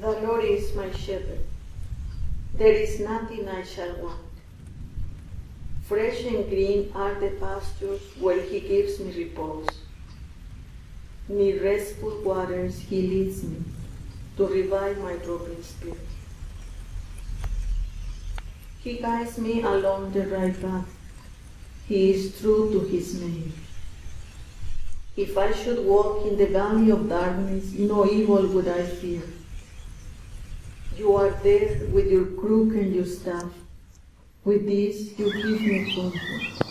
my shepherd. There is nothing I shall want. Fresh and green are the pastures where he gives me repose. Near restful waters he leads me to revive my drooping spirit. He guides me along the right path. He is true to his name. If I should walk in the valley of darkness, no evil would I fear. You are there with your crook and your staff. With this you give me comfort.